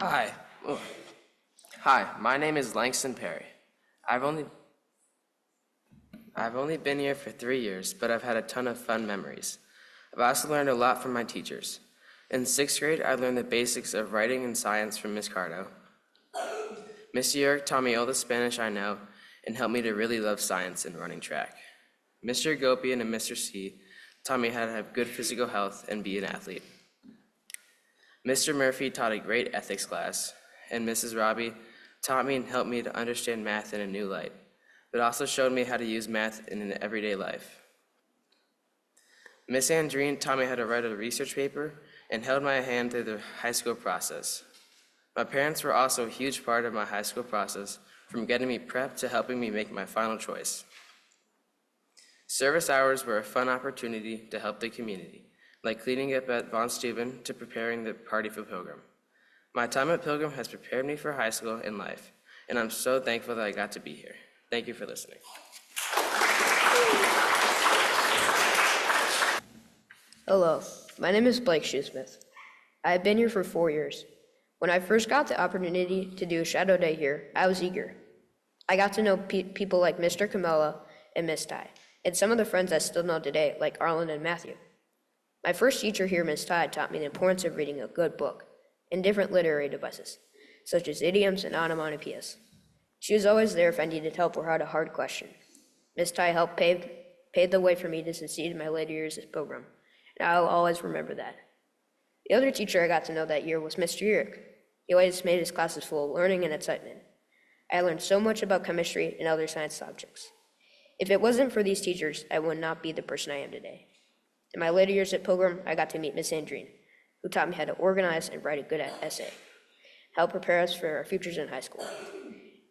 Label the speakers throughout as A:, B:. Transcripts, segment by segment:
A: Hi. Hi, my name is Langston Perry. I've only I've only been here for three years, but I've had a ton of fun memories. I've also learned a lot from my teachers. In sixth grade, I learned the basics of writing and science from Miss Cardo. Miss York taught me all the Spanish I know and helped me to really love science and running track. Mr. Gopian and Mr. C taught me how to have good physical health and be an athlete. Mr. Murphy taught a great ethics class, and Mrs. Robbie taught me and helped me to understand math in a new light, but also showed me how to use math in an everyday life. Miss Andreen taught me how to write a research paper and held my hand through the high school process. My parents were also a huge part of my high school process, from getting me prepped to helping me make my final choice. Service hours were a fun opportunity to help the community like cleaning up at Von Steuben to preparing the party for Pilgrim. My time at Pilgrim has prepared me for high school and life, and I'm so thankful that I got to be here. Thank you for listening.
B: Hello, my name is Blake Shoesmith. I have been here for four years. When I first got the opportunity to do a shadow day here, I was eager. I got to know pe- people like Mr. Camella and Miss Ty, and some of the friends I still know today, like Arlen and Matthew. My first teacher here, Ms. Todd, taught me the importance of reading a good book and different literary devices, such as idioms and onomatopoeias. She was always there if I needed help or had a hard question. Ms. Ty helped pave, pave the way for me to succeed in my later years as Pilgrim, and I'll always remember that. The other teacher I got to know that year was Mr. Urick. He always made his classes full of learning and excitement. I learned so much about chemistry and other science subjects. If it wasn't for these teachers, I would not be the person I am today. In my later years at Pilgrim, I got to meet Miss Andreen, who taught me how to organize and write a good essay, help prepare us for our futures in high school.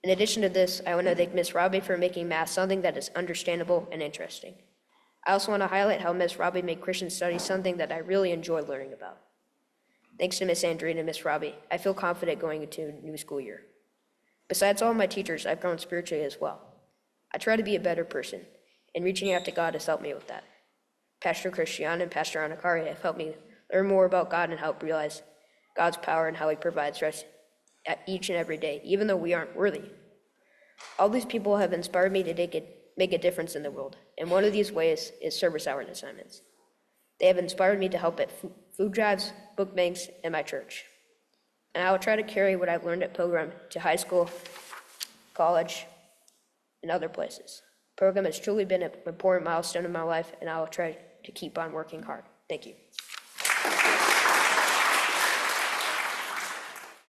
B: In addition to this, I want to thank Miss Robbie for making math something that is understandable and interesting. I also want to highlight how Miss Robbie made Christian studies something that I really enjoy learning about. Thanks to Miss Andreen and Miss Robbie, I feel confident going into a new school year. Besides all my teachers, I've grown spiritually as well. I try to be a better person, and reaching out to God has helped me with that. Pastor Christian and Pastor Anakari have helped me learn more about God and help realize God's power and how He provides for us each and every day, even though we aren't worthy. All these people have inspired me to make a, make a difference in the world, and one of these ways is service hour assignments. They have inspired me to help at food drives, book banks, and my church. And I will try to carry what I've learned at Pilgrim to high school, college, and other places. Pilgrim has truly been an important milestone in my life, and I will try to keep on working hard. Thank you.